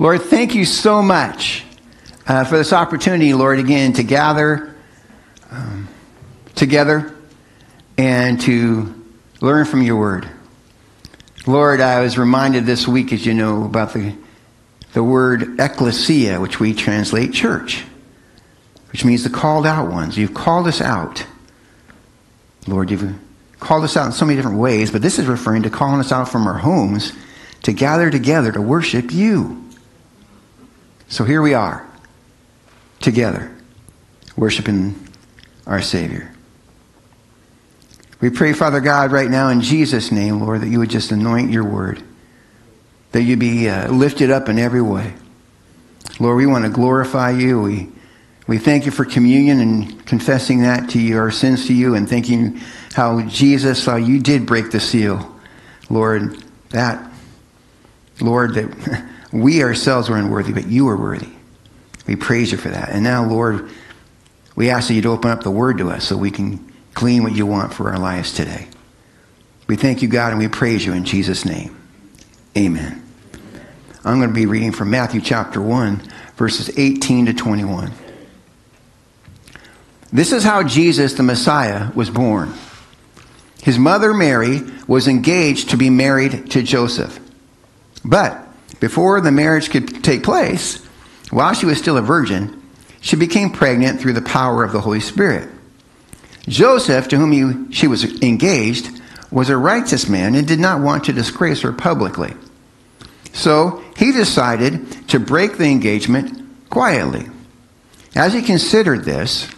Lord, thank you so much uh, for this opportunity, Lord, again, to gather um, together and to learn from your word. Lord, I was reminded this week, as you know, about the, the word ecclesia, which we translate church, which means the called out ones. You've called us out. Lord, you've called us out in so many different ways, but this is referring to calling us out from our homes to gather together to worship you. So here we are, together, worshiping our Savior. We pray, Father God, right now in Jesus' name, Lord, that you would just anoint your word, that you be uh, lifted up in every way. Lord, we want to glorify you. We, we thank you for communion and confessing that to you, our sins to you, and thanking how Jesus, how you did break the seal. Lord, that, Lord, that we ourselves were unworthy, but you were worthy. We praise you for that. And now, Lord, we ask that you to open up the word to us so we can glean what you want for our lives today. We thank you, God, and we praise you in Jesus' name. Amen. I'm going to be reading from Matthew chapter 1, verses 18 to 21. This is how Jesus, the Messiah, was born. His mother, Mary, was engaged to be married to Joseph. But before the marriage could take place, while she was still a virgin, she became pregnant through the power of the Holy Spirit. Joseph, to whom he, she was engaged, was a righteous man and did not want to disgrace her publicly. So he decided to break the engagement quietly. As he considered this,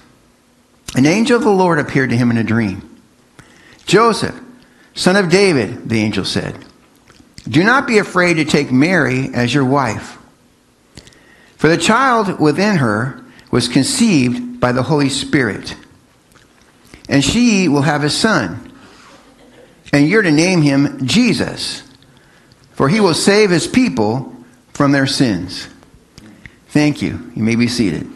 an angel of the Lord appeared to him in a dream. Joseph, son of David, the angel said, do not be afraid to take Mary as your wife. For the child within her was conceived by the Holy Spirit and she will have a son. And you're to name him Jesus, for he will save his people from their sins. Thank you. You may be seated.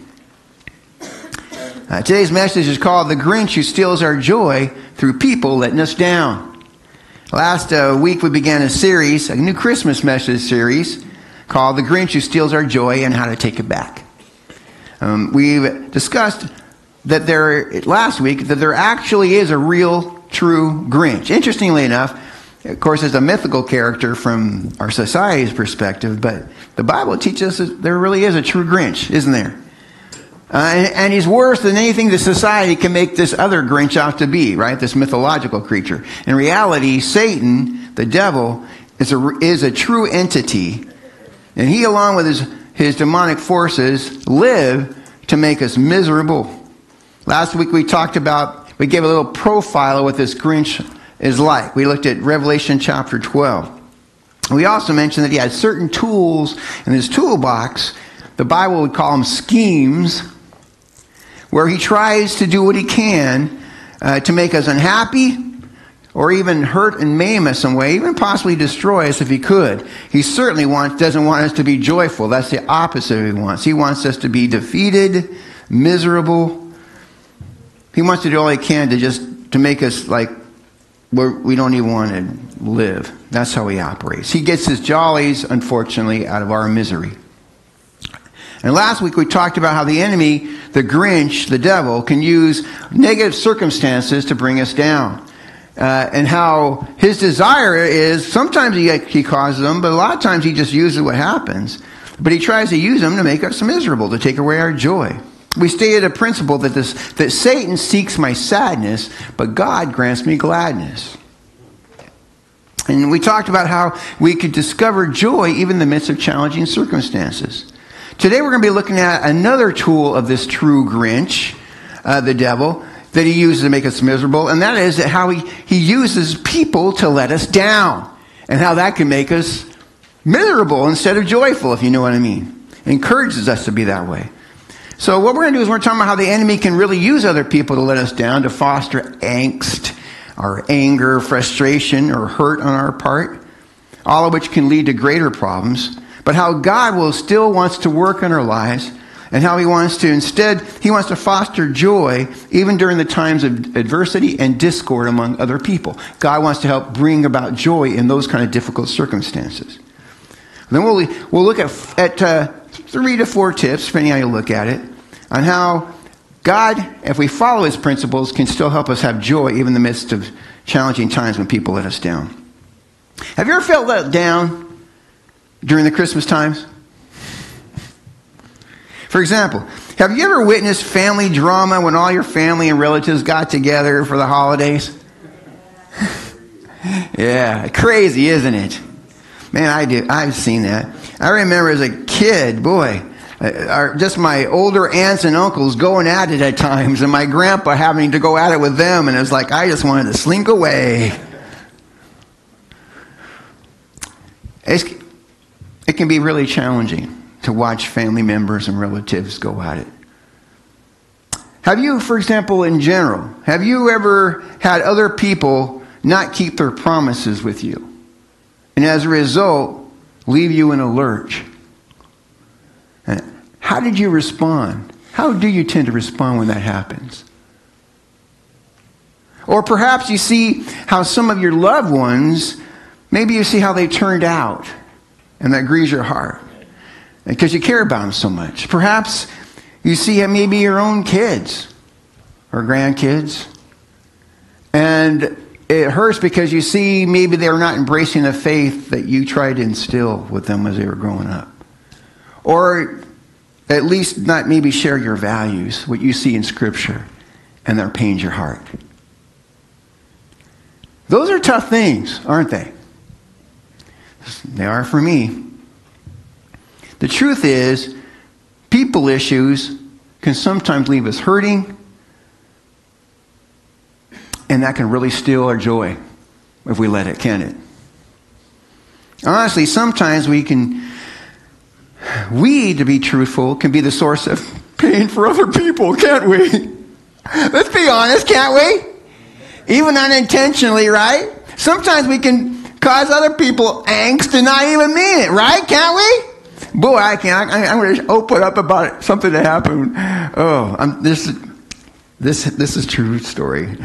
Uh, today's message is called The Grinch Who Steals Our Joy Through People Letting Us Down. Last uh, week we began a series, a new Christmas message series called The Grinch Who Steals Our Joy and How to Take It Back. Um, we've discussed that there, last week, that there actually is a real, true Grinch. Interestingly enough, of course, it's a mythical character from our society's perspective, but the Bible teaches us that there really is a true Grinch, isn't there? Uh, and, and, he's worse than anything the society can make this other Grinch out to be, right? This mythological creature. In reality, Satan, the devil, is a, is a true entity. And he, along with his, his demonic forces, live to make us miserable Last week we talked about, we gave a little profile of what this Grinch is like. We looked at Revelation chapter 12. We also mentioned that he had certain tools in his toolbox. The Bible would call them schemes, where he tries to do what he can uh, to make us unhappy or even hurt and maim us some way, even possibly destroy us if he could. He certainly wants, doesn't want us to be joyful. That's the opposite of he wants. He wants us to be defeated, miserable, he wants to do all he can to just to make us like where we don't even want to live. That's how he operates. He gets his jollies, unfortunately, out of our misery. And last week we talked about how the enemy, the Grinch, the devil, can use negative circumstances to bring us down. Uh, and how his desire is sometimes he, he causes them, but a lot of times he just uses what happens. But he tries to use them to make us miserable, to take away our joy. We stated a principle that, this, that Satan seeks my sadness, but God grants me gladness. And we talked about how we could discover joy even in the midst of challenging circumstances. Today we're going to be looking at another tool of this true Grinch, uh, the devil, that he uses to make us miserable, and that is how he, he uses people to let us down, and how that can make us miserable instead of joyful, if you know what I mean. It encourages us to be that way. So what we're going to do is we're talking about how the enemy can really use other people to let us down, to foster angst, or anger, frustration, or hurt on our part, all of which can lead to greater problems. But how God will still wants to work in our lives, and how He wants to instead He wants to foster joy even during the times of adversity and discord among other people. God wants to help bring about joy in those kind of difficult circumstances. Then we'll, we'll look at, at uh, three to four tips, depending on how you look at it, on how God, if we follow his principles, can still help us have joy even in the midst of challenging times when people let us down. Have you ever felt let down during the Christmas times? For example, have you ever witnessed family drama when all your family and relatives got together for the holidays? yeah, crazy, isn't it? Man, I do. I've seen that. I remember as a kid, boy, uh, just my older aunts and uncles going at it at times, and my grandpa having to go at it with them, and it was like I just wanted to slink away. It's, it can be really challenging to watch family members and relatives go at it. Have you, for example, in general, have you ever had other people not keep their promises with you? And as a result, leave you in a lurch? Uh, how did you respond? How do you tend to respond when that happens? Or perhaps you see how some of your loved ones, maybe you see how they turned out, and that grieves your heart because you care about them so much. Perhaps you see maybe your own kids or grandkids, and it hurts because you see maybe they're not embracing the faith that you tried to instill with them as they were growing up. Or at least not maybe share your values, what you see in Scripture, and that pains your heart. Those are tough things, aren't they? They are for me. The truth is, people issues can sometimes leave us hurting, and that can really steal our joy if we let it, can it? Honestly, sometimes we can, we, to be truthful, can be the source of pain for other people, can't we? Let's be honest, can't we? Even unintentionally, right? Sometimes we can cause other people angst and not even mean it, right? Can't we? Boy, I can't. I, am going to open up about something that happened. Oh, I'm, this, this, this is true story.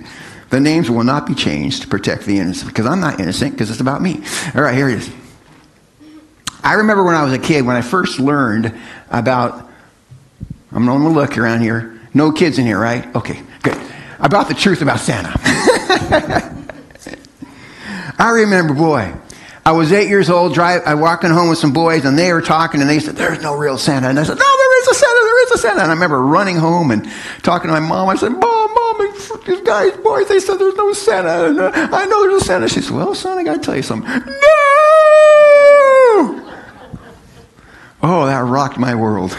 the names will not be changed to protect the innocent because I'm not innocent because it's about me. All right, here it is. I remember when I was a kid, when I first learned about, I'm going to look around here. No kids in here, right? Okay, good. About the truth about Santa. I remember, boy, I was eight years old, drive, I walking home with some boys, and they were talking, and they said, "There's no real Santa." And I said, "No, there is a Santa. There is a Santa." And I remember running home and talking to my mom. I said, "Mom, mom, these guys, boys, they said there's no Santa. And, uh, I know there's a Santa." She said, "Well, son, I got to tell you something." No. Oh, that rocked my world,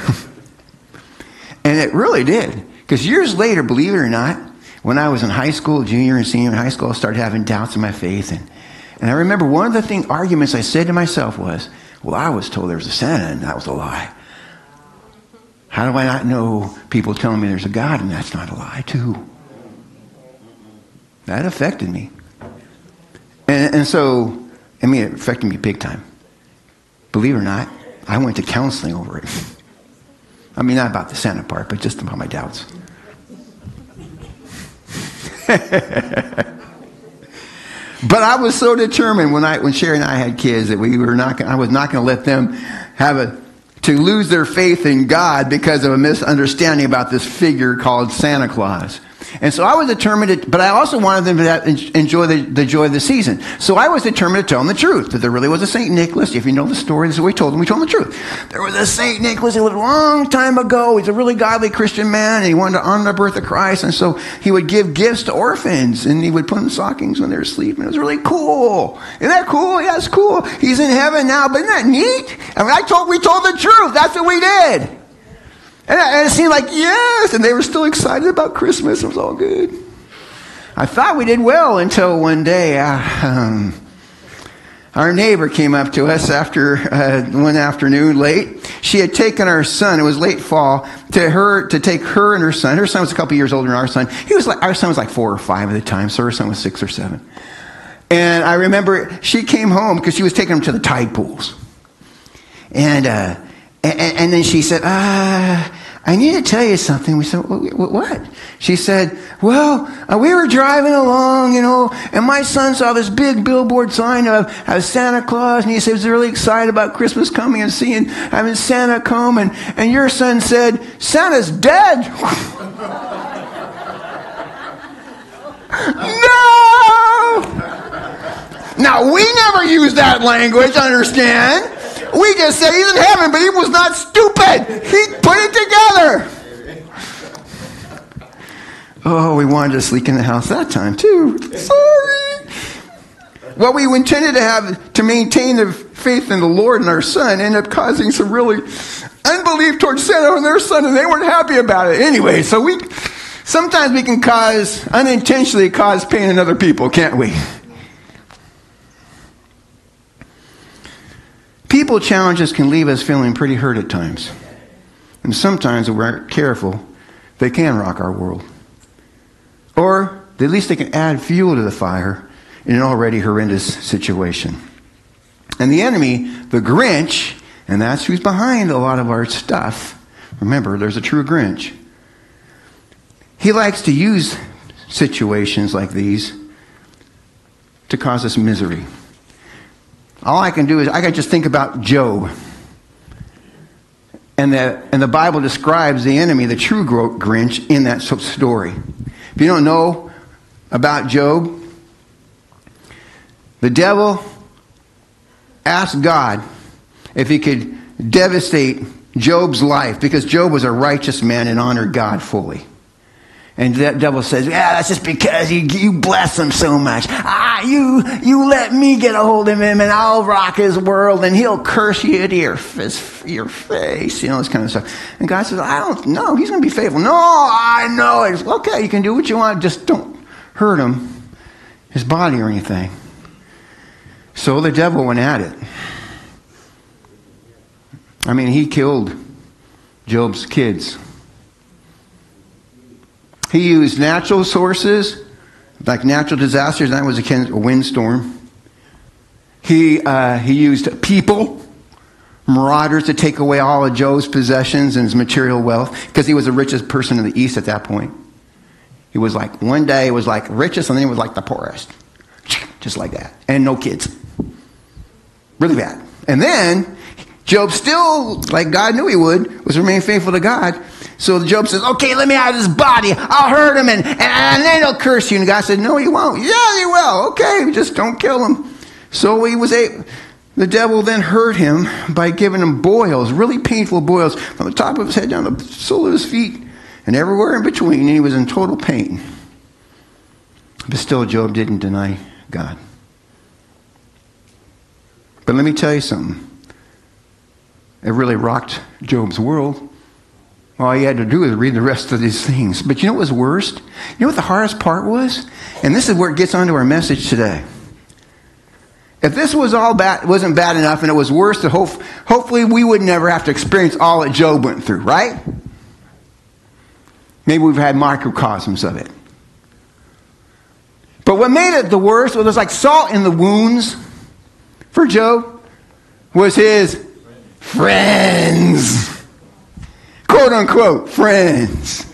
and it really did. Because years later, believe it or not, when I was in high school, junior and senior in high school, I started having doubts in my faith and and I remember one of the thing, arguments I said to myself was, well, I was told there was a Santa and that was a lie. How do I not know people telling me there's a God and that's not a lie, too? That affected me. And, and so, I mean, it affected me big time. Believe it or not, I went to counseling over it. I mean, not about the Santa part, but just about my doubts. But I was so determined when I when Sherry and I had kids that we were not I was not going to let them have a to lose their faith in God because of a misunderstanding about this figure called Santa Claus. And so I was determined, to, but I also wanted them to enjoy the, the joy of the season. So I was determined to tell them the truth, that there really was a St. Nicholas. If you know the story, this is what we told them. We told them the truth. There was a St. Nicholas. He lived a long time ago. He's a really godly Christian man, and he wanted to honor the birth of Christ. And so he would give gifts to orphans, and he would put them stockings when they were asleep. And it was really cool. Isn't that cool? Yeah, it's cool. He's in heaven now, but isn't that neat? I mean, I told, we told the truth. That's what we did. And, it seemed like, yes. And they were still excited about Christmas. It was all good. I thought we did well until one day, uh, um, our neighbor came up to us after uh, one afternoon late. She had taken our son. It was late fall to her to take her and her son. Her son was a couple years older than our son. He was like our son was like four or five at the time, so her son was six or seven. And I remember she came home because she was taking him to the tide pools, and. Uh, and, and, then she said, ah, I need to tell you something. We said, what? She said, well, uh, we were driving along, you know, and my son saw this big billboard sign of, of Santa Claus, and he said he was really excited about Christmas coming and seeing, having Santa come, and, and your son said, Santa's dead. no! Now, we never use that language, understand? We just said he's in heaven, but he was not stupid. He put it together. Oh, we wanted to sleep in the house that time too. Sorry. What we intended to have to maintain the faith in the Lord and our son ended up causing some really unbelief towards Santa and their son, and they weren't happy about it. Anyway, so we sometimes we can cause unintentionally cause pain in other people, can't we? People challenges can leave us feeling pretty hurt at times. And sometimes, if we're not careful, they can rock our world. Or at least they can add fuel to the fire in an already horrendous situation. And the enemy, the Grinch, and that's who's behind a lot of our stuff. Remember, there's a true Grinch. He likes to use situations like these to cause us misery. All I can do is I can just think about Job. And the, and the Bible describes the enemy, the true Grinch, in that story. If you don't know about Job, the devil asked God if he could devastate Job's life because Job was a righteous man and honored God fully. And the devil says, yeah, that's just because you, you bless him so much. Ah, you, you let me get a hold of him and I'll rock his world and he'll curse you to your, his, your face, you know, this kind of stuff. And God says, I don't know. He's going to be faithful. No, I know. It's okay. You can do what you want. Just don't hurt him, his body or anything. So the devil went at it. I mean, he killed Job's kids. He used natural sources, like natural disasters. That was a windstorm. He, uh, he used people, marauders to take away all of Job's possessions and his material wealth, because he was the richest person in the East at that point. He was like, one day it was like richest, and then it was like the poorest. Just like that. And no kids. Really bad. And then Job still, like God knew he would, was remain faithful to God. So Job says, okay, let me out of his body. I'll hurt him and, and, and then he'll curse you. And God said, no, he won't. Yeah, he will. Okay, just don't kill him. So he was a, the devil then hurt him by giving him boils, really painful boils, from the top of his head down to the sole of his feet and everywhere in between. And he was in total pain. But still, Job didn't deny God. But let me tell you something. It really rocked Job's world. All he had to do was read the rest of these things. But you know what was worst? You know what the hardest part was? And this is where it gets onto our message today. If this was all bad, wasn't bad enough and it was worse, to hope, hopefully we would never have to experience all that Job went through, right? Maybe we've had microcosms of it. But what made it the worst, was like salt in the wounds for Job, was his friends. Quote unquote, friends.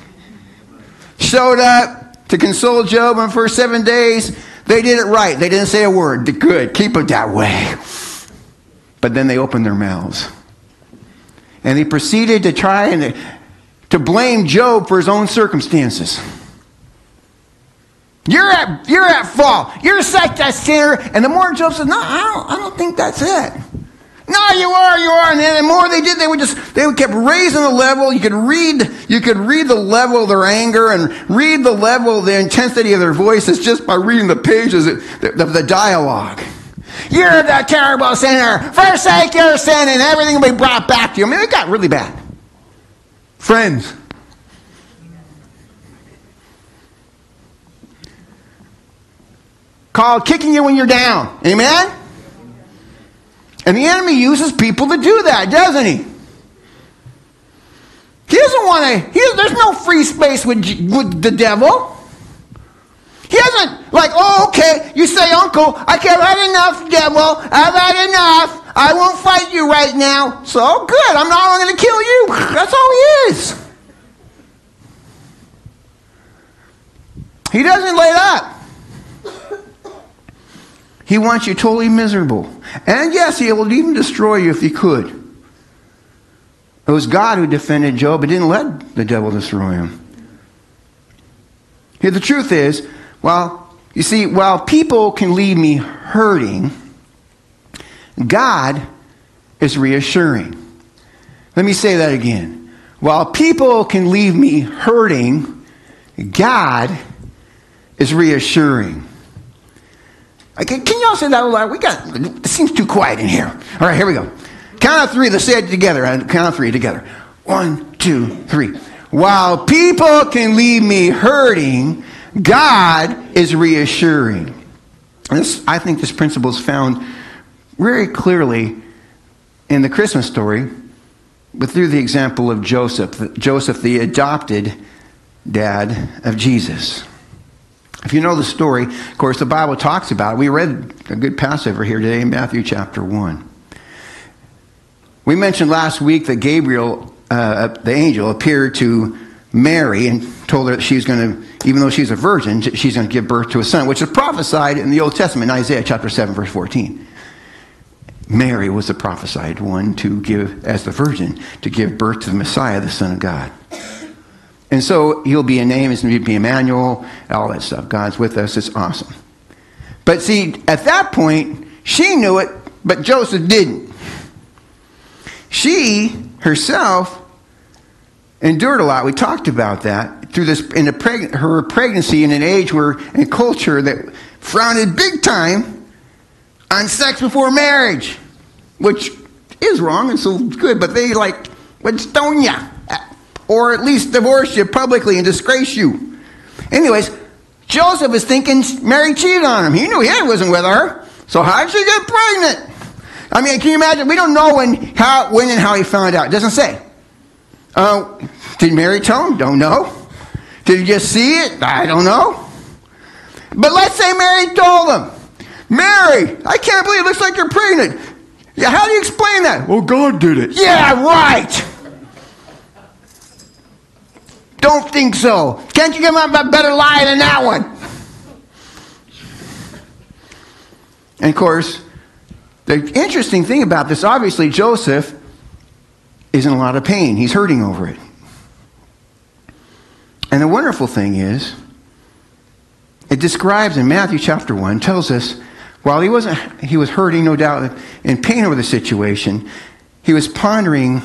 Showed up to console Job in the first seven days. They did it right. They didn't say a word. Good. Keep it that way. But then they opened their mouths. And they proceeded to try and to blame Job for his own circumstances. You're at, you're at fault. You're such a sinner. And the more Job says, No, I don't, I don't think that's it. No, you are, you are. And then the more they did, they would just, they would kept raising the level. You could read, you could read the level of their anger and read the level the intensity of their voices just by reading the pages of the, the dialogue. You're the terrible sinner. Forsake your sin and everything will be brought back to you. I mean, it got really bad. Friends. Called kicking you when you're down. Amen? And the enemy uses people to do that, doesn't he? He doesn't want to, there's no free space with, with the devil. He doesn't, like, oh, okay, you say, Uncle, I can't have enough, devil. I've had enough. I won't fight you right now. So good, I'm not going to kill you. That's all he is. He doesn't lay up. He wants you totally miserable. And yes, he will even destroy you if he could. It was God who defended Job, but didn't let the devil destroy him. Here, the truth is, well, you see, while people can leave me hurting, God is reassuring. Let me say that again. While people can leave me hurting, God is reassuring. Okay, can y'all say that loud? We got it seems too quiet in here. All right, here we go. Count of three. Let's say it together. Count of three together. One, two, three. While people can leave me hurting, God is reassuring. This, I think this principle is found very clearly in the Christmas story, but through the example of Joseph, Joseph, the adopted dad of Jesus. If you know the story, of course, the Bible talks about it. We read a good Passover here today in Matthew chapter 1. We mentioned last week that Gabriel, uh, the angel, appeared to Mary and told her that she's going to, even though she's a virgin, she's going to give birth to a son, which is prophesied in the Old Testament, in Isaiah chapter 7, verse 14. Mary was the prophesied one to give, as the virgin, to give birth to the Messiah, the Son of God. And so he'll be a name, it's going to be Emmanuel, all that stuff. God's with us, it's awesome. But see, at that point, she knew it, but Joseph didn't. She herself endured a lot. We talked about that through this in preg- her pregnancy in an age where in culture that frowned big time on sex before marriage, which is wrong and so good, but they like would stone or at least divorce you publicly and disgrace you. Anyways, Joseph is thinking Mary cheated on him. He knew he wasn't with her. So how did she get pregnant? I mean, can you imagine? We don't know when, how, when and how he found out. It doesn't say. Uh, did Mary tell him? Don't know. Did he just see it? I don't know. But let's say Mary told him. Mary, I can't believe it looks like you're pregnant. Yeah, how do you explain that? Well, God did it. Yeah, right. Don't think so. Can't you give up with a better lie than that one? And of course, the interesting thing about this, obviously, Joseph is in a lot of pain. He's hurting over it. And the wonderful thing is, it describes in Matthew chapter 1, tells us while he wasn't he was hurting, no doubt, in pain over the situation, he was pondering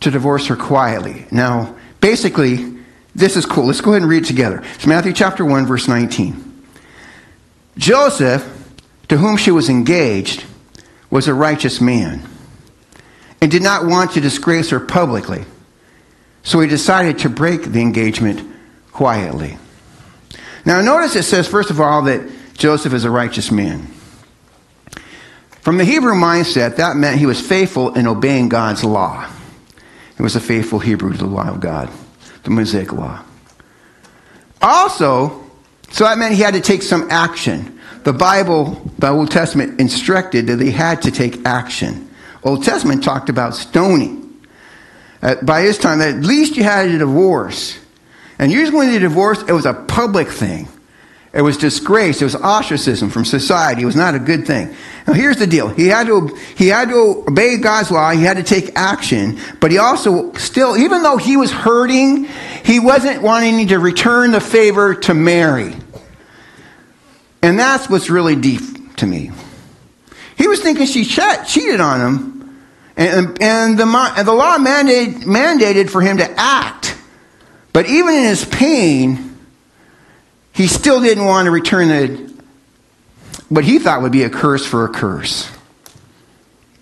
to divorce her quietly. Now, basically, this is cool. Let's go ahead and read it together. It's Matthew chapter 1, verse 19. Joseph, to whom she was engaged, was a righteous man and did not want to disgrace her publicly. So he decided to break the engagement quietly. Now, notice it says, first of all, that Joseph is a righteous man. From the Hebrew mindset, that meant he was faithful in obeying God's law. He was a faithful Hebrew to the law of God, the Mosaic law. Also, so that meant he had to take some action. The Bible, the Old Testament, instructed that they had to take action. Old Testament talked about stoning. Uh, by this time, at least you had a divorce. And usually when they divorced, it was a public thing. It was disgrace. It was ostracism from society. It was not a good thing. Now here's the deal. He had to, he had to obey God's law. He had to take action. But he also still, even though he was hurting, he wasn't wanting to return the favor to Mary. And that's what's really deep to me. He was thinking she cheated on him, and, and, the, and the law mandated, mandated for him to act. But even in his pain, he still didn't want to return the, what he thought would be a curse for a curse.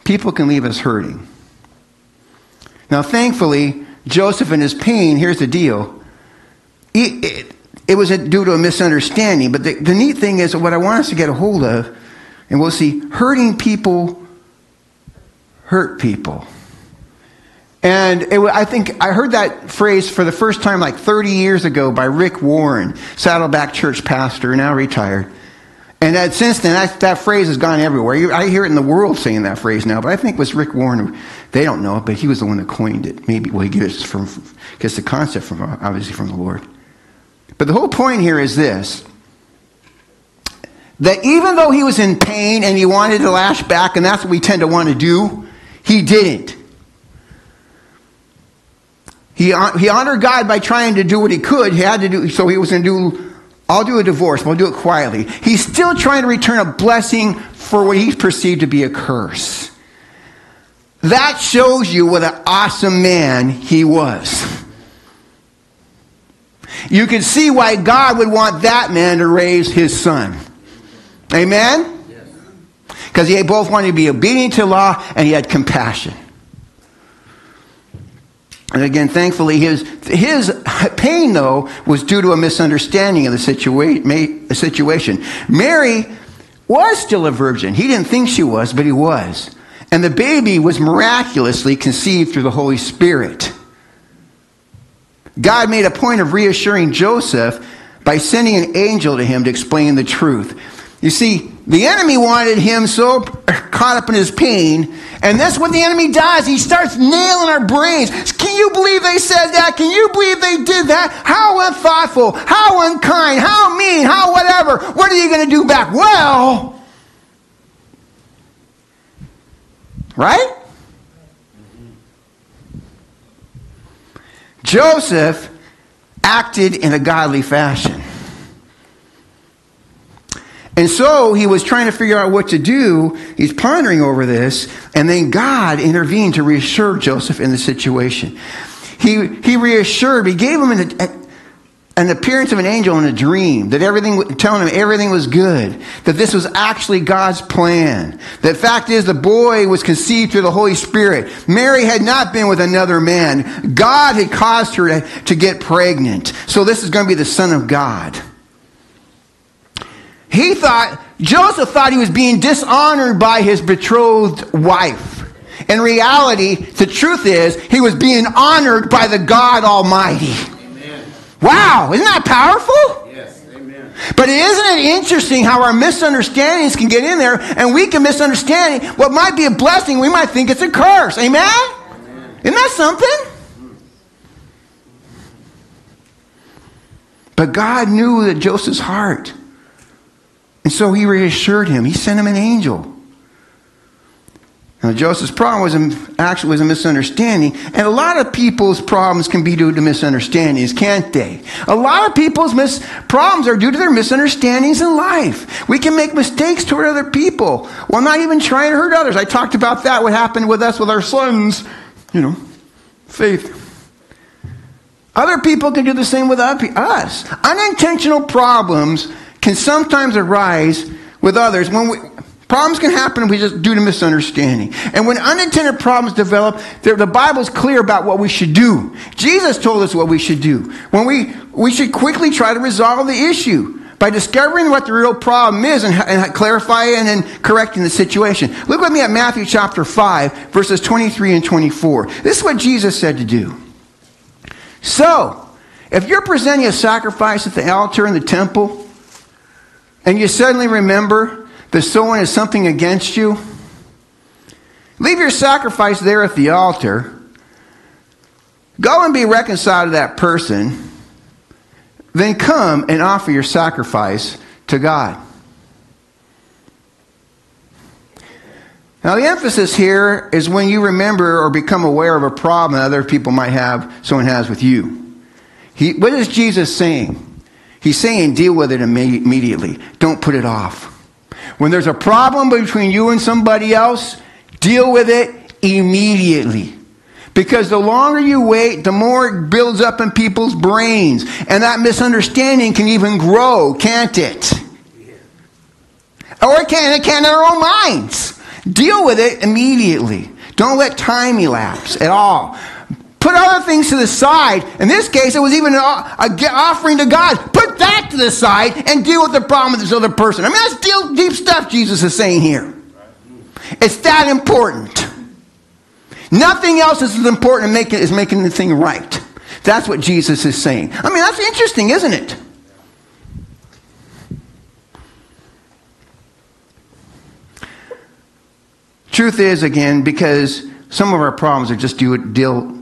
People can leave us hurting. Now, thankfully, Joseph and his pain, here's the deal. He, it, it was due to a misunderstanding. But the, the neat thing is, what I want us to get a hold of, and we'll see, hurting people hurt people. And it, I think I heard that phrase for the first time like 30 years ago by Rick Warren, Saddleback Church pastor, now retired. And that, since then, that, that phrase has gone everywhere. I hear it in the world saying that phrase now, but I think it was Rick Warren. They don't know it, but he was the one that coined it. Maybe, well, he gets, from, gets the concept from, obviously, from the Lord. But the whole point here is this that even though he was in pain and he wanted to lash back, and that's what we tend to want to do, he didn't. He, he honored God by trying to do what he could. He had to do, so he was going to do, I'll do a divorce, but I'll do it quietly. He's still trying to return a blessing for what he perceived to be a curse. That shows you what an awesome man he was. You can see why God would want that man to raise his son. Amen? Because he both wanted to be obedient to law and he had compassion. And again, thankfully, his, his pain, though, was due to a misunderstanding of the situa- situation. Mary was still a virgin. He didn't think she was, but he was. And the baby was miraculously conceived through the Holy Spirit. God made a point of reassuring Joseph by sending an angel to him to explain the truth. You see, the enemy wanted him so caught up in his pain, and that's what the enemy does. He starts nailing our brains. Can you believe they said that? Can you believe they did that? How unthoughtful, how unkind, how mean, how whatever. What are you going to do back? Well, right? Joseph acted in a godly fashion. And so he was trying to figure out what to do. He's pondering over this. And then God intervened to reassure Joseph in the situation. He, he reassured, he gave him an, an appearance of an angel in a dream, that everything, telling him everything was good, that this was actually God's plan. The fact is, the boy was conceived through the Holy Spirit. Mary had not been with another man. God had caused her to, to get pregnant. So this is going to be the Son of God. He thought, Joseph thought he was being dishonored by his betrothed wife. In reality, the truth is, he was being honored by the God Almighty. Amen. Wow, isn't that powerful? Yes, amen. But isn't it interesting how our misunderstandings can get in there and we can misunderstand what might be a blessing, we might think it's a curse. Amen? amen. Isn't that something? But God knew that Joseph's heart. And so he reassured him. He sent him an angel. Now, Joseph's problem was a, actually was a misunderstanding, and a lot of people's problems can be due to misunderstandings, can't they? A lot of people's mis- problems are due to their misunderstandings in life. We can make mistakes toward other people while not even trying to hurt others. I talked about that, what happened with us with our sons, you know, faith. Other people can do the same with us. Unintentional problems can sometimes arise with others when we, problems can happen we just due to misunderstanding. And when unintended problems develop, the Bible is clear about what we should do. Jesus told us what we should do. When we, we should quickly try to resolve the issue by discovering what the real problem is and, and clarifying and correcting the situation. Look with me at Matthew chapter 5, verses 23 and 24. This is what Jesus said to do. So, if you're presenting a sacrifice at the altar in the temple, and you suddenly remember that someone has something against you, leave your sacrifice there at the altar. Go and be reconciled to that person. Then come and offer your sacrifice to God. Now, the emphasis here is when you remember or become aware of a problem that other people might have, someone has with you. He, what is Jesus saying? He's saying deal with it immediately. Don't put it off. When there's a problem between you and somebody else, deal with it immediately. Because the longer you wait, the more it builds up in people's brains. And that misunderstanding can even grow, can't it? Or it can, it can in our own minds. Deal with it immediately. Don't let time elapse at all. Put other things to the side. In this case, it was even an offering to God. Put that to the side and deal with the problem with this other person. I mean, that's deal, deep stuff Jesus is saying here. It's that important. Nothing else is as important as making, is making the thing right. That's what Jesus is saying. I mean, that's interesting, isn't it? Truth is, again, because some of our problems are just due, deal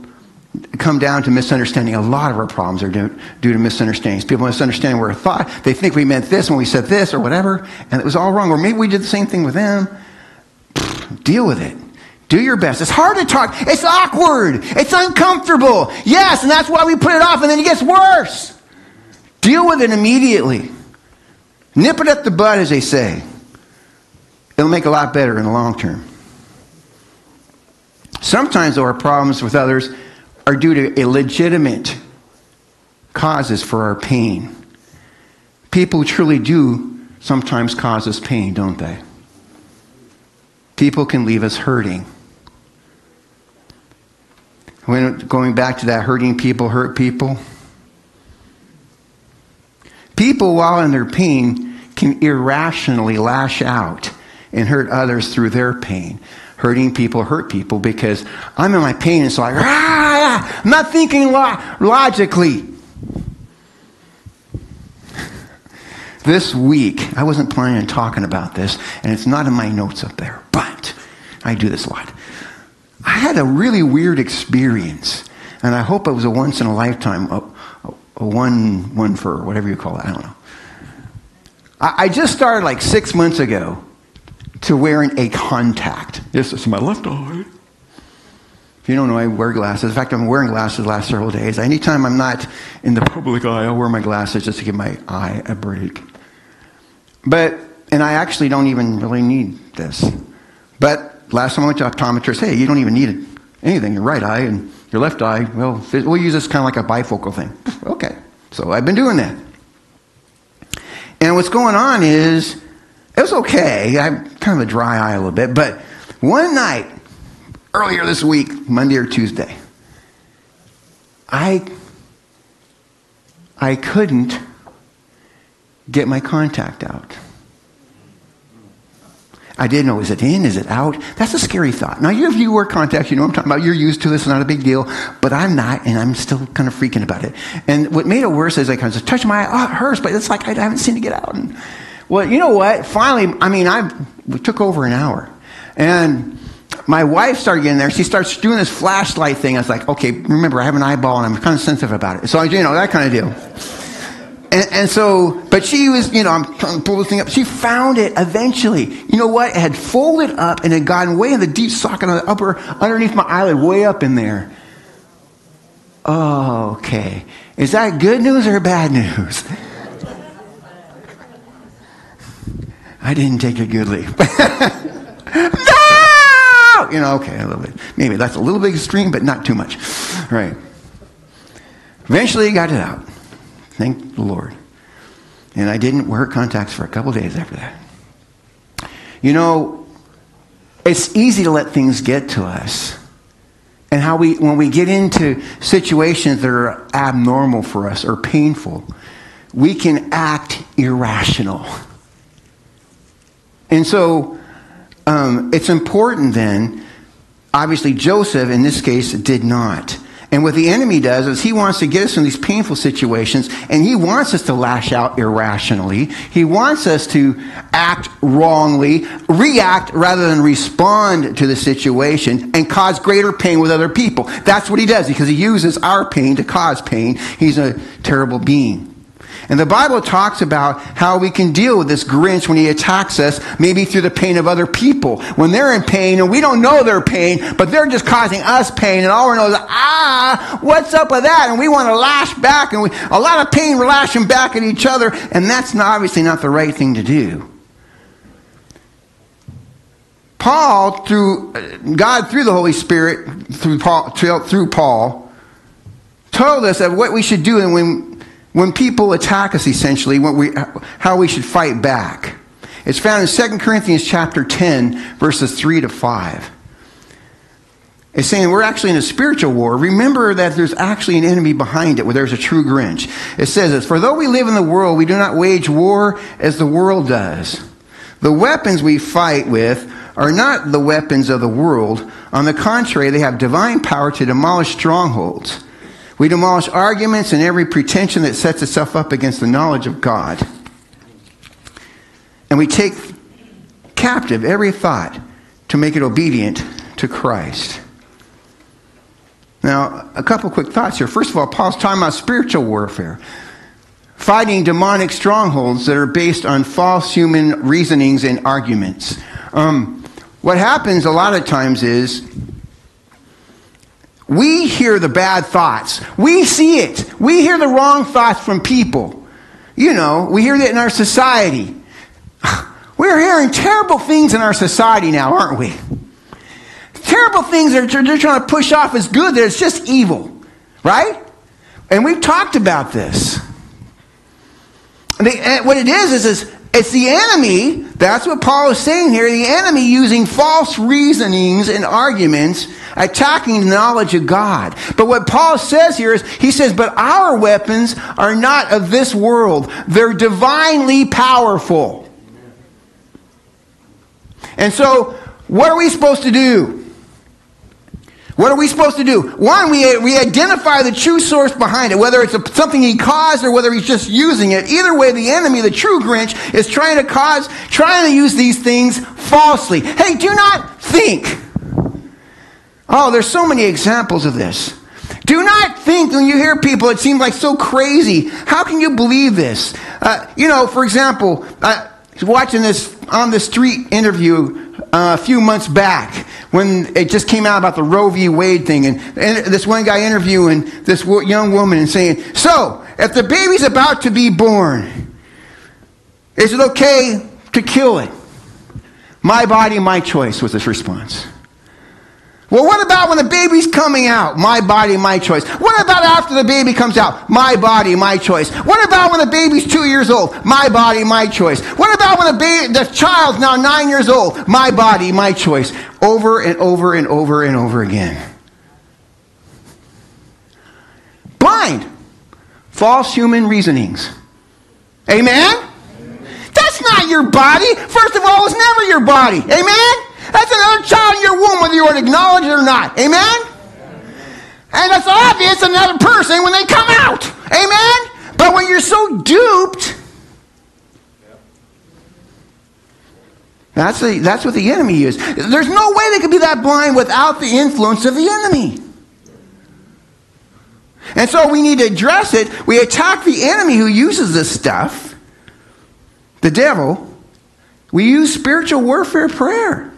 come down to misunderstanding. A lot of our problems are due, to misunderstandings. People misunderstand where thought, they think we meant this when we said this or whatever, and it was all wrong. Or maybe we did the same thing with them. Deal with it. Do your best. It's hard to talk. It's awkward. It's uncomfortable. Yes, and that's why we put it off, and then it gets worse. Deal with it immediately. Nip it at the bud, as they say. It'll make a lot better in the long term. Sometimes, though, our problems with others are due to illegitimate causes for our pain. People truly do sometimes cause us pain, don't they? People can leave us hurting. When going back to that hurting people hurt people. People, while in their pain, can irrationally lash out and hurt others through their pain. Hurting people hurt people because I'm in my pain, and so I, ah, not thinking lo- logically. This week, I wasn't planning on talking about this, and it's not in my notes up there, but I do this a lot. I had a really weird experience, and I hope it was a once in a lifetime, a, a one, one for whatever you call it. I don't know. I, I just started like six months ago to wearing a contact. This is my left eye. If you don't know, I wear glasses. In fact, I'm wearing glasses the last several days. Anytime I'm not in the public eye, I'll wear my glasses just to give my eye a break. But, and I actually don't even really need this. But last time I went to optometrist, hey, you don't even need anything. Your right eye and your left eye, well, we'll use this kind of like a bifocal thing. okay. So I've been doing that. And what's going on is, it was okay. I'm kind of a dry eye a little bit. But one night, earlier this week, Monday or Tuesday, I, I couldn't get my contact out. I didn't know, is it in? Is it out? That's a scary thought. Now, you, if you wear contacts, you know what I'm talking about. You're used to this, it's not a big deal. But I'm not, and I'm still kind of freaking about it. And what made it worse is I kind of touch my eye, oh, it hurts, but it's like I haven't seen it get out. And, well, you know what? Finally, I mean, I it took over an hour. And my wife started getting there. She starts doing this flashlight thing. I was like, okay, remember, I have an eyeball and I'm kind of sensitive about it. So, I, you know, that kind of deal. And, and, so, but she was, you know, I'm trying to pull this thing up. She found it eventually. You know what? It had folded up and had gotten way in the deep socket on the upper, underneath my eyelid, way up in there. Okay. Is that good news or bad news? I didn't take it goodly. no! You know, okay, a little bit. Maybe that's a little bit extreme, but not too much. Right. Eventually, he got it out. Thank the Lord. And I didn't wear contacts for a couple days after that. You know, it's easy to let things get to us. And how we, when we get into situations that are abnormal for us or painful, we can act irrational. And so um, it's important then, obviously, Joseph in this case did not. And what the enemy does is he wants to get us in these painful situations and he wants us to lash out irrationally. He wants us to act wrongly, react rather than respond to the situation and cause greater pain with other people. That's what he does because he uses our pain to cause pain. He's a terrible being. And the Bible talks about how we can deal with this Grinch when he attacks us, maybe through the pain of other people. When they're in pain and we don't know their pain, but they're just causing us pain, and all we know is, ah, what's up with that? And we want to lash back, and we, a lot of pain, we're lashing back at each other, and that's not, obviously not the right thing to do. Paul, through God, through the Holy Spirit, through Paul, through Paul, told us that what we should do and when when people attack us, essentially, what we, how we should fight back. It's found in 2 Corinthians chapter 10, verses 3 to 5. It's saying we're actually in a spiritual war. Remember that there's actually an enemy behind it, where there's a true Grinch. It says this, For though we live in the world, we do not wage war as the world does. The weapons we fight with are not the weapons of the world. On the contrary, they have divine power to demolish strongholds. We demolish arguments and every pretension that sets itself up against the knowledge of God. And we take captive every thought to make it obedient to Christ. Now, a couple quick thoughts here. First of all, Paul's talking about spiritual warfare, fighting demonic strongholds that are based on false human reasonings and arguments. Um, what happens a lot of times is we hear the bad thoughts. We see it. We hear the wrong thoughts from people. You know, we hear that in our society. We're hearing terrible things in our society now, aren't we? Terrible things that they're trying to push off as good, that it's just evil, right? And we've talked about this. Eh, what it is, is, is it's the enemy, that's what Paul is saying here, the enemy using false reasonings and arguments, attacking the knowledge of God. But what Paul says here is, he says, but our weapons are not of this world. They're divinely powerful. And so, what are we supposed to do? What are we supposed to do? One, we, we identify the true source behind it, whether it's a, something he caused or whether he's just using it. Either way, the enemy, the true Grinch, is trying to cause, trying to use these things falsely. Hey, do not think. Oh, there's so many examples of this. Do not think when you hear people, it seems like so crazy. How can you believe this? Uh, you know, for example, uh, watching this on the street interview uh, a few months back when it just came out about the Roe v. Wade thing, and, and this one guy interviewing this young woman and saying, So, if the baby's about to be born, is it okay to kill it? My body, my choice was his response. Well, what about when the baby's coming out? My body, my choice. What about after the baby comes out? My body, my choice. What about when the baby's two years old? My body, my choice. What about when the, the child's now nine years old? My body, my choice. Over and over and over and over again. Blind. False human reasonings. Amen? That's not your body. First of all, it's never your body. Amen? That's another child in your womb, whether you want acknowledge it or not. Amen? And that's obvious another person when they come out. Amen? But when you're so duped, that's, the, that's what the enemy is. There's no way they could be that blind without the influence of the enemy. And so we need to address it. We attack the enemy who uses this stuff, the devil. We use spiritual warfare prayer.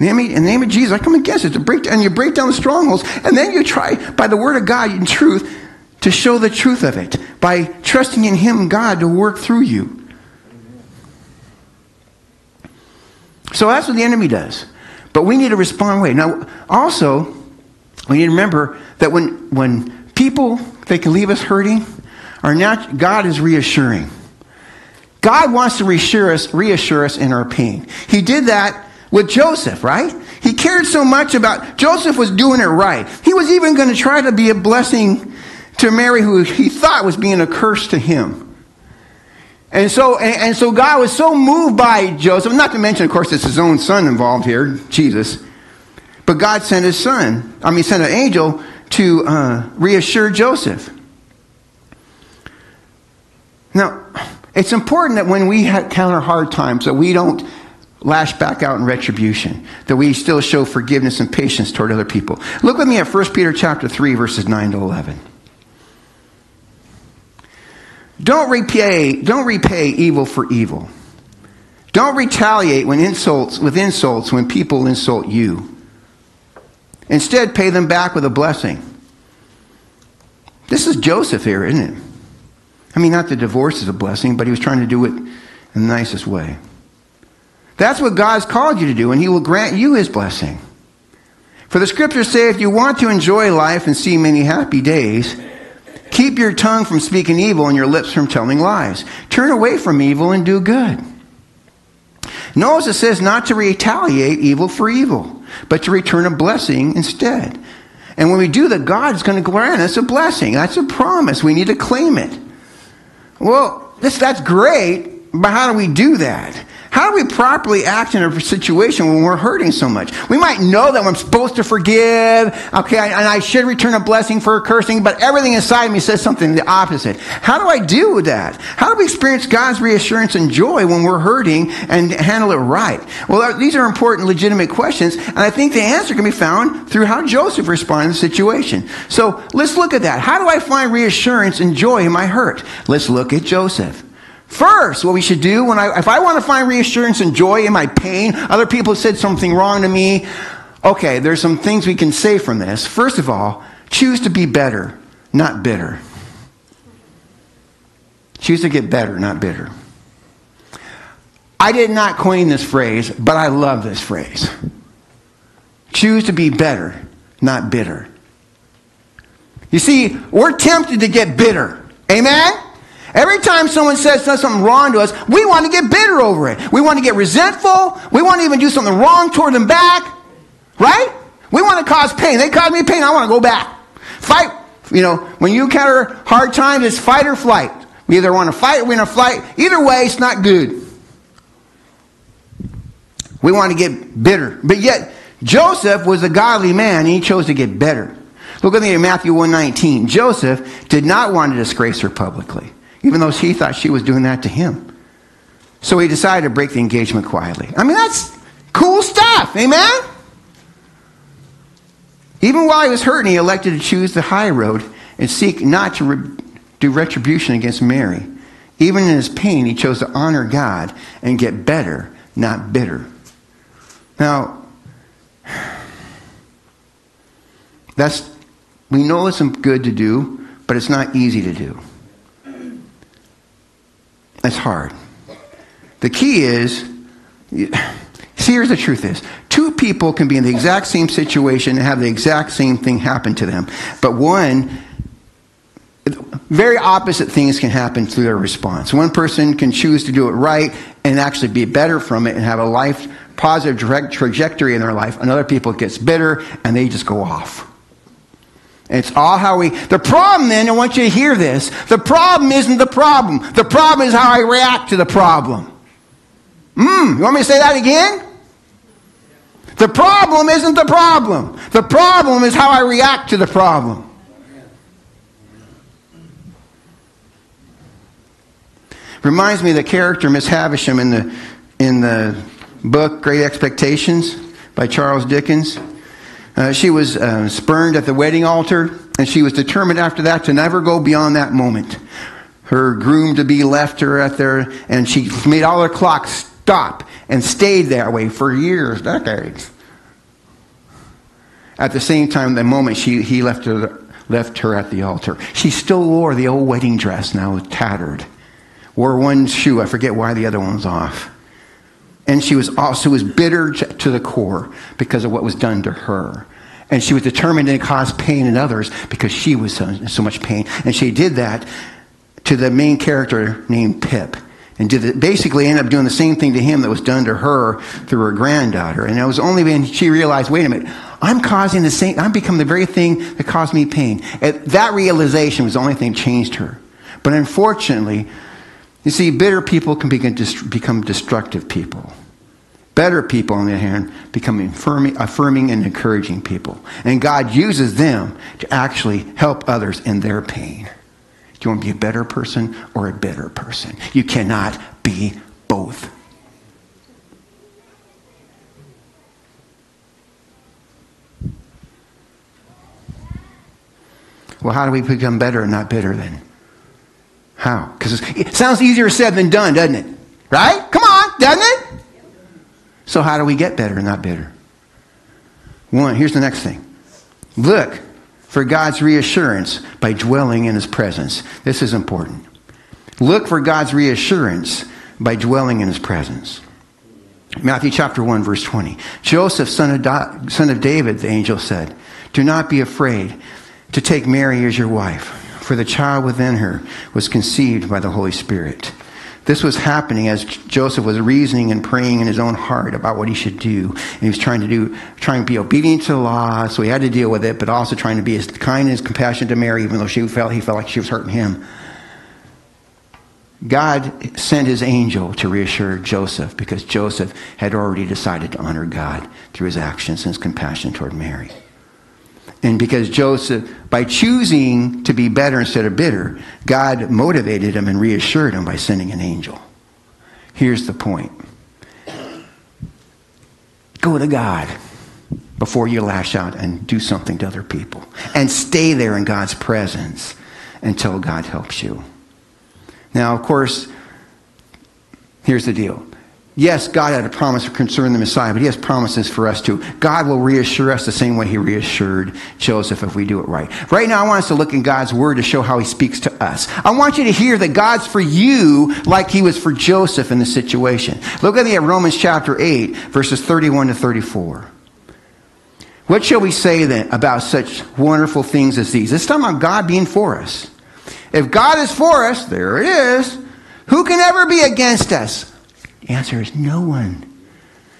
In the, name, in the name of Jesus, I come against it. To break, and you break down the strongholds, and then you try, by the word of God in truth, to show the truth of it by trusting in Him, God, to work through you. So that's what the enemy does. But we need to respond way. Now, also, we need to remember that when, when people, they can leave us hurting, are not, God is reassuring. God wants to reassure us, reassure us in our pain. He did that with Joseph, right? He cared so much about Joseph was doing it right. He was even going to try to be a blessing to Mary who he thought was being a curse to him. And so, and, and so God was so moved by Joseph, not to mention, of course, it's his own son involved here, Jesus. But God sent his son, I mean, sent an angel to uh, reassure Joseph. Now, it's important that when we encounter hard times that we don't lash back out in retribution, that we still show forgiveness and patience toward other people. Look with me at 1 Peter chapter 3, verses 9 to 11. Don't repay, don't repay evil for evil. Don't retaliate when insults, with insults when people insult you. Instead, pay them back with a blessing. This is Joseph here, isn't it? I mean, not the divorce is a blessing, but he was trying to do it in the nicest way. That's what God's called you to do, and He will grant you His blessing. For the scriptures say, if you want to enjoy life and see many happy days, keep your tongue from speaking evil and your lips from telling lies. Turn away from evil and do good. Notice it says not to retaliate evil for evil, but to return a blessing instead. And when we do that, God's going to grant us a blessing. That's a promise. We need to claim it. Well, this, that's great, but how do we do that? How do we properly act in a situation when we're hurting so much? We might know that I'm supposed to forgive, okay, and I should return a blessing for a cursing, but everything inside me says something the opposite. How do I deal with that? How do we experience God's reassurance and joy when we're hurting and handle it right? Well, these are important, legitimate questions, and I think the answer can be found through how Joseph responded to the situation. So let's look at that. How do I find reassurance and joy in my hurt? Let's look at Joseph. First, what we should do when I, if I want to find reassurance and joy in my pain, other people said something wrong to me. Okay, there's some things we can say from this. First of all, choose to be better, not bitter. Choose to get better, not bitter. I did not coin this phrase, but I love this phrase. Choose to be better, not bitter. You see, we're tempted to get bitter. Amen? Every time someone says something wrong to us, we want to get bitter over it. We want to get resentful. We want to even do something wrong toward them back. Right? We want to cause pain. They caused me pain. I want to go back. Fight. You know, when you encounter hard times, it's fight or flight. We either want to fight or we want to flight. Either way, it's not good. We want to get bitter. But yet, Joseph was a godly man and he chose to get better. Look at me in Matthew 119. Joseph did not want to disgrace her publicly even though he thought she was doing that to him. So he decided to break the engagement quietly. I mean, that's cool stuff. Amen? Even while he was hurting, he elected to choose the high road and seek not to re- do retribution against Mary. Even in his pain, he chose to honor God and get better, not bitter. Now, that's we know it's good to do, but it's not easy to do. It's hard. The key is, see, here's the truth is, two people can be in the exact same situation and have the exact same thing happen to them. But one, very opposite things can happen through their response. One person can choose to do it right and actually be better from it and have a life, positive direct trajectory in their life. Another people gets bitter and they just go off. It's all how we. The problem, then, I want you to hear this. The problem isn't the problem. The problem is how I react to the problem. Hmm, you want me to say that again? The problem isn't the problem. The problem is how I react to the problem. Reminds me of the character Miss Havisham in the, in the book Great Expectations by Charles Dickens. Uh, she was uh, spurned at the wedding altar, and she was determined after that to never go beyond that moment. Her groom to be left her at there, and she made all her clocks stop and stayed that way for years, decades. At the same time, the moment she, he left her, left her at the altar, she still wore the old wedding dress, now tattered. Wore one shoe, I forget why the other one was off. And she was also was bitter to the core because of what was done to her. And she was determined to cause pain in others because she was so, so much pain. And she did that to the main character named Pip. And did the, basically ended up doing the same thing to him that was done to her through her granddaughter. And it was only when she realized, wait a minute, I'm causing the same, I'm becoming the very thing that caused me pain. And that realization was the only thing that changed her. But unfortunately, you see, bitter people can become destructive people. Better people, on the other hand, become affirming, affirming and encouraging people. And God uses them to actually help others in their pain. Do you want to be a better person or a bitter person? You cannot be both. Well, how do we become better and not bitter then? How? Because it sounds easier said than done, doesn't it? Right? Come on, doesn't it? So, how do we get better, and not bitter? One, here's the next thing look for God's reassurance by dwelling in his presence. This is important. Look for God's reassurance by dwelling in his presence. Matthew chapter 1, verse 20. Joseph, son of, da- son of David, the angel said, Do not be afraid to take Mary as your wife for the child within her was conceived by the Holy Spirit. This was happening as Joseph was reasoning and praying in his own heart about what he should do. And he was trying to do, trying to be obedient to the law, so he had to deal with it, but also trying to be as kind and as compassionate to Mary, even though she felt he felt like she was hurting him. God sent his angel to reassure Joseph because Joseph had already decided to honor God through his actions and his compassion toward Mary. And because Joseph, by choosing to be better instead of bitter, God motivated him and reassured him by sending an angel. Here's the point go to God before you lash out and do something to other people. And stay there in God's presence until God helps you. Now, of course, here's the deal. Yes, God had a promise concerning the Messiah, but He has promises for us too. God will reassure us the same way He reassured Joseph if we do it right. Right now, I want us to look in God's Word to show how He speaks to us. I want you to hear that God's for you like He was for Joseph in the situation. Look at me at Romans chapter 8, verses 31 to 34. What shall we say then about such wonderful things as these? It's talking about God being for us. If God is for us, there it is. Who can ever be against us? The answer is no one.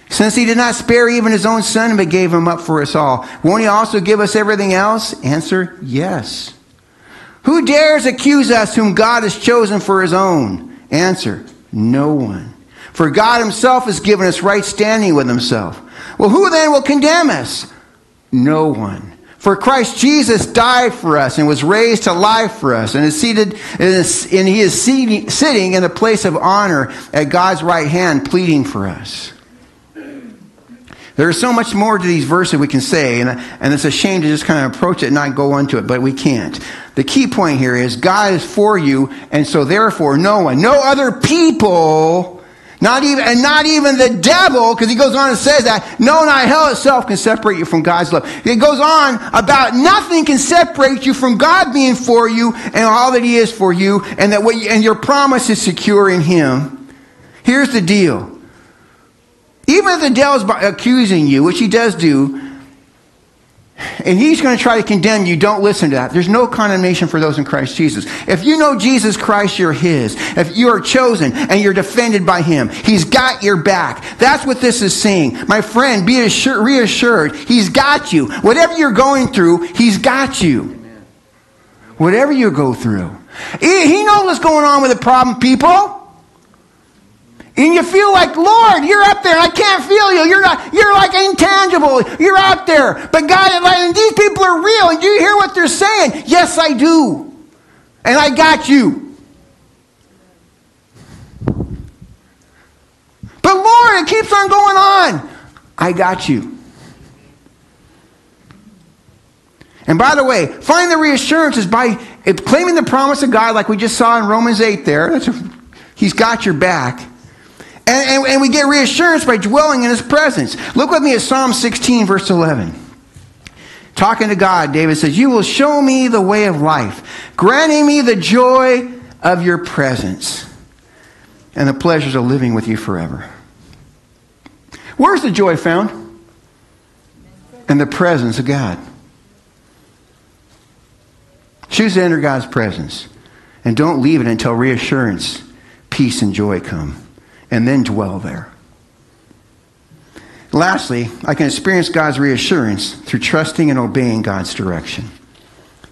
Since he did not spare even his own son, but gave him up for us all, won't he also give us everything else? Answer, yes. Who dares accuse us whom God has chosen for his own? Answer, no one. For God himself has given us right standing with himself. Well, who then will condemn us? No one. For Christ Jesus died for us and was raised to life for us and is seated and he is sitting in the place of honor at God's right hand pleading for us. There's so much more to these verses we can say, and, and it's a shame to just kind of approach it and not go into it, but we can't. The key point here is God is for you, and so therefore no one, no other people not even, and not even the devil, because he goes on and says that, no, not hell itself can separate you from God's love. It goes on about nothing can separate you from God being for you and all that he is for you, and that what you, and your promise is secure in him. Here's the deal. Even if the devil's accusing you, which he does do, and he's going to try to condemn you, don't listen to that. There's no condemnation for those in Christ Jesus. If you know Jesus Christ, you're his. If you are chosen and you're defended by him, he's got your back. That's what this is saying. My friend, be assured, reassured. He's got you. Whatever you're going through, he's got you. Whatever you go through. He knows what's going on with the problem, people. And you feel like, Lord, you're up there. I can't feel you. You're not, you're like intangible. You're out there. But God, and these people are real. And you hear what they're saying? Yes, I do. And I got you. But Lord, it keeps on going on. I got you. And by the way, find the reassurances by claiming the promise of God, like we just saw in Romans 8 there. A, he's got your back. And, and, and we get reassurance by dwelling in his presence. Look with me at Psalm 16, verse 11. Talking to God, David says, You will show me the way of life, granting me the joy of your presence and the pleasures of living with you forever. Where's the joy found? In the presence of God. Choose to enter God's presence and don't leave it until reassurance, peace, and joy come and then dwell there. Lastly, I can experience God's reassurance through trusting and obeying God's direction.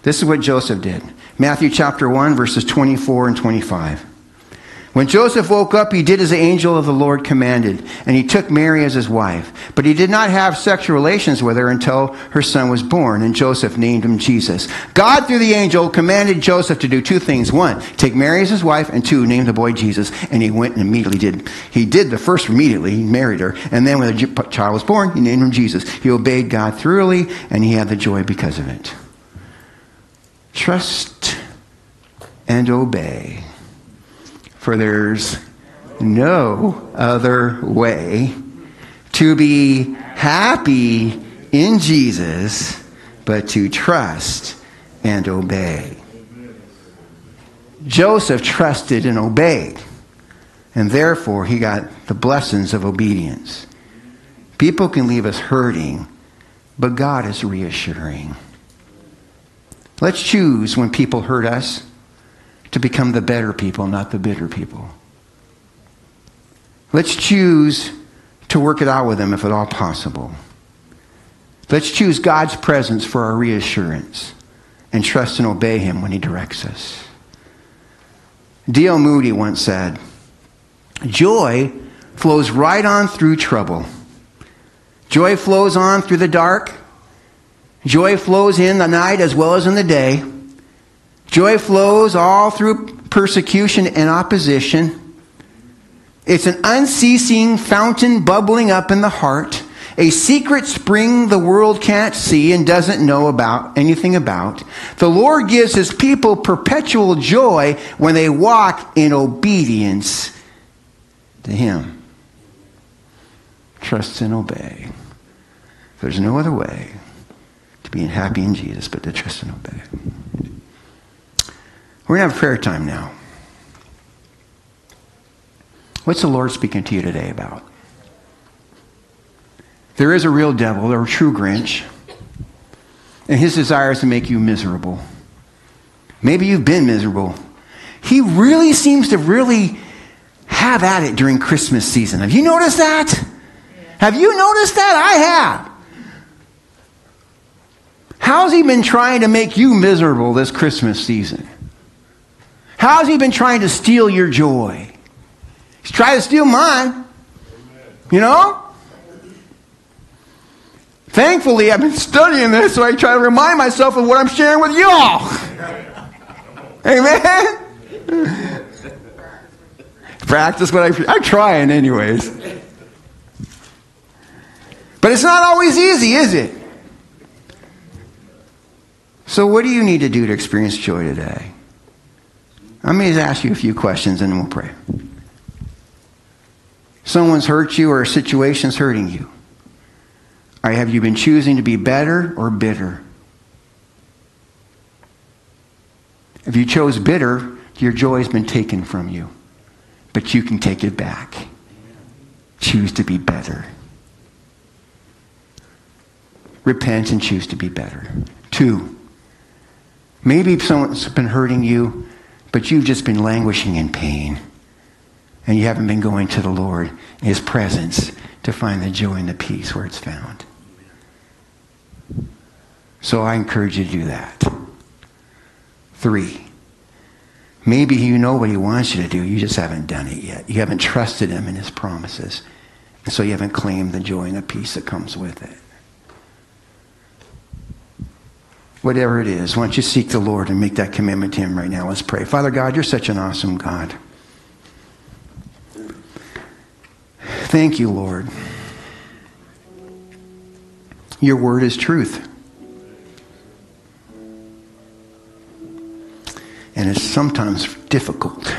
This is what Joseph did. Matthew chapter 1, verses 24 and 25. When Joseph woke up, he did as the angel of the Lord commanded, and he took Mary as his wife. But he did not have sexual relations with her until her son was born, and Joseph named him Jesus. God, through the angel, commanded Joseph to do two things. One, take Mary as his wife, and two, name the boy Jesus. And he went and immediately did. He did the first immediately, he married her. And then when the child was born, he named him Jesus. He obeyed God thoroughly, and he had the joy because of it. Trust and obey for there's no other way to be happy in Jesus but to trust and obey. Joseph trusted and obeyed, and therefore he got the blessings of obedience. People can leave us hurting, but God is reassuring. Let's choose when people hurt us to become the better people, not the bitter people. Let's choose to work it out with them if at all possible. Let's choose God's presence for our reassurance and trust and obey Him when He directs us. D.L. Moody once said, Joy flows right on through trouble. Joy flows on through the dark. Joy flows in the night as well as in the day. Joy flows all through persecution and opposition. It's an unceasing fountain bubbling up in the heart, a secret spring the world can't see and doesn't know about anything about. The Lord gives his people perpetual joy when they walk in obedience to him. Trust and obey. There's no other way to being happy in Jesus but to trust and obey. We're going to have prayer time now. What's the Lord speaking to you today about? There is a real devil, or a true Grinch, and his desire is to make you miserable. Maybe you've been miserable. He really seems to really have at it during Christmas season. Have you noticed that? Have you noticed that? I have. How's he been trying to make you miserable this Christmas season? How's he been trying to steal your joy? He's trying to steal mine. You know? Thankfully, I've been studying this, so I try to remind myself of what I'm sharing with you all. Amen? Practice what I, I'm trying, anyways. But it's not always easy, is it? So, what do you need to do to experience joy today? Let me just ask you a few questions and then we'll pray. Someone's hurt you or a situation's hurting you. Or have you been choosing to be better or bitter? If you chose bitter, your joy has been taken from you. But you can take it back. Choose to be better. Repent and choose to be better. Two, maybe someone's been hurting you but you've just been languishing in pain. And you haven't been going to the Lord, His presence, to find the joy and the peace where it's found. So I encourage you to do that. Three, maybe you know what He wants you to do, you just haven't done it yet. You haven't trusted Him in His promises. And so you haven't claimed the joy and the peace that comes with it. Whatever it is, why don't you seek the Lord and make that commitment to Him right now? Let's pray. Father God, you're such an awesome God. Thank you, Lord. Your word is truth. And it's sometimes difficult.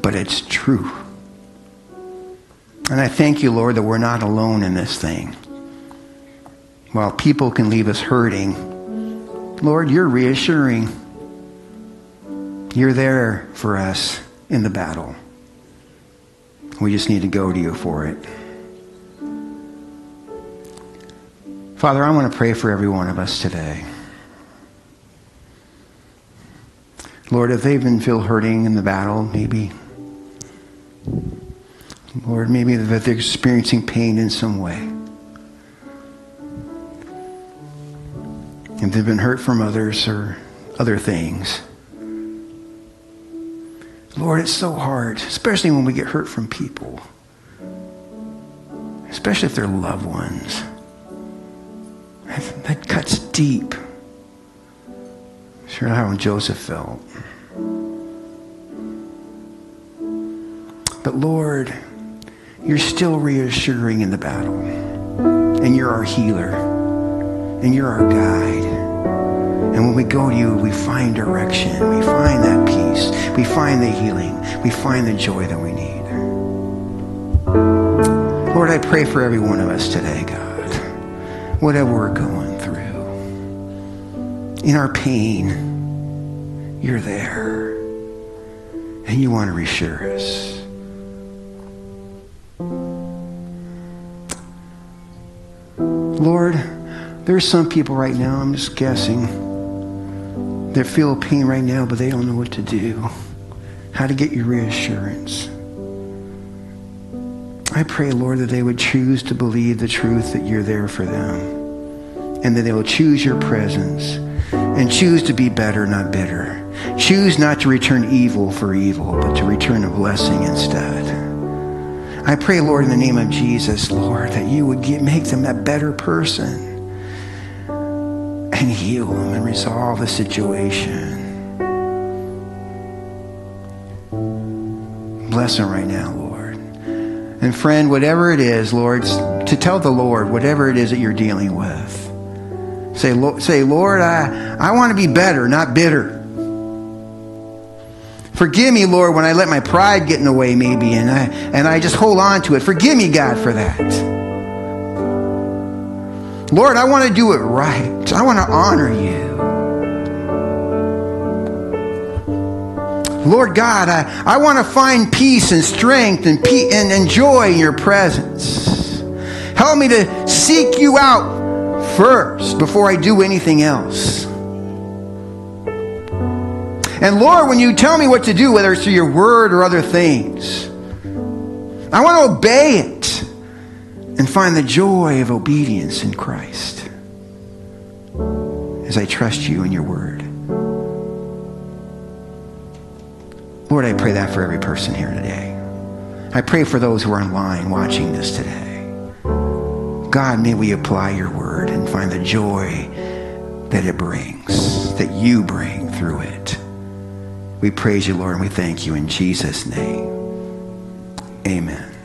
But it's true. And I thank you, Lord, that we're not alone in this thing while people can leave us hurting, Lord, you're reassuring. You're there for us in the battle. We just need to go to you for it. Father, I want to pray for every one of us today. Lord, if they've been feel hurting in the battle, maybe. Lord, maybe that they're experiencing pain in some way. If they've been hurt from others or other things. Lord, it's so hard, especially when we get hurt from people, especially if they're loved ones. That cuts deep. Sure how Joseph felt. But Lord, you're still reassuring in the battle. And you're our healer. And you're our guide. And when we go to you, we find direction. We find that peace. We find the healing. We find the joy that we need. Lord, I pray for every one of us today, God. Whatever we're going through. In our pain, you're there. And you want to reassure us. Lord, there's some people right now, I'm just guessing they feel pain right now, but they don't know what to do, how to get your reassurance. I pray, Lord, that they would choose to believe the truth that you're there for them and that they will choose your presence and choose to be better, not bitter. Choose not to return evil for evil, but to return a blessing instead. I pray, Lord, in the name of Jesus, Lord, that you would get, make them that better person and heal them and resolve the situation. Bless them right now, Lord. And friend, whatever it is, Lord, to tell the Lord whatever it is that you're dealing with. Say, say Lord, I, I want to be better, not bitter. Forgive me, Lord, when I let my pride get in the way, maybe, and I, and I just hold on to it. Forgive me, God, for that. Lord, I want to do it right. I want to honor you. Lord God, I, I want to find peace and strength and, pe- and, and joy in your presence. Help me to seek you out first before I do anything else. And Lord, when you tell me what to do, whether it's through your word or other things, I want to obey it and find the joy of obedience in Christ as I trust you in your word. Lord, I pray that for every person here today. I pray for those who are online watching this today. God, may we apply your word and find the joy that it brings, that you bring through it. We praise you, Lord, and we thank you in Jesus' name. Amen.